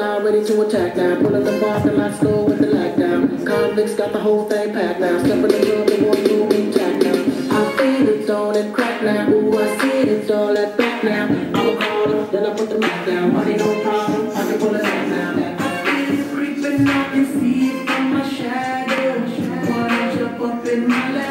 I'm ready to attack now. Pulling the bar and I slow with the lockdown. down. Convicts got the whole thing packed now. Step in the room, the boy to be now. I feel it, on it crack now. Ooh, I see it, it's all that back now. I'm a caller, then I put the mic down. Money no problem, I can pull it out now. I feel it creeping, I can see it from my shadow. Wanna jump up in my lap.